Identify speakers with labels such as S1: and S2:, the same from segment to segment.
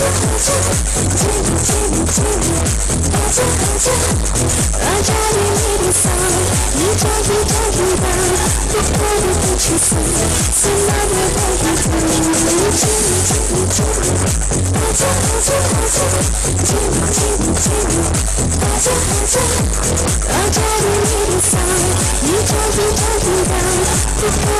S1: 姐姐姐姐姐姐姐姐，阿姐的美丽嗓，一唱一唱一唱，多美的歌曲啊！亲爱的阿姐，姐姐姐姐姐姐姐姐，阿姐的美丽嗓，一唱一唱一唱。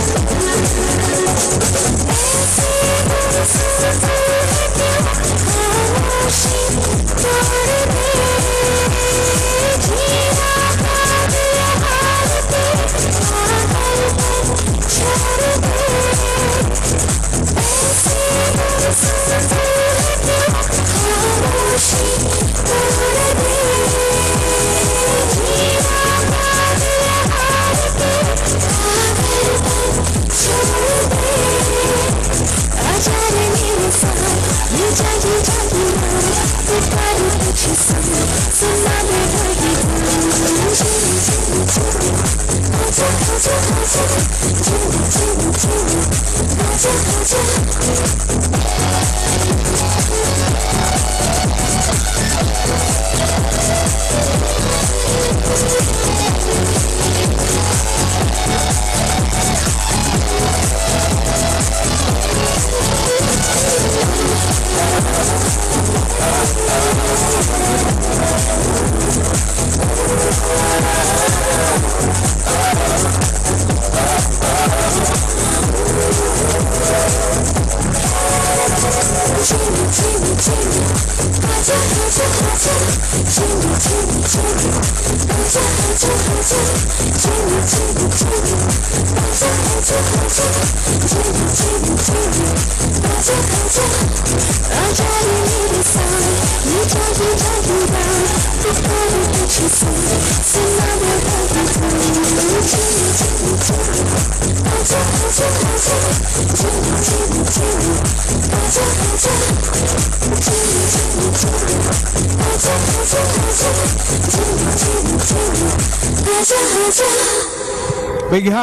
S1: 一張一張的路，一塊一塊的石，都難的背起它。千里千里千里，大車大車大車，千里千里千里，大車大車。姐，姐，姐，大姐，大姐，大姐，姐，姐，姐，姐，大姐，大姐，大姐，姐，姐，姐，姐，大姐，大姐。啊，家里没得饭，一家子吃干饭，最怕的就是穷，最难得的就是命。姐，姐，姐，姐，大姐，大姐，大姐，姐，姐，姐，姐，大姐，大姐。Big high.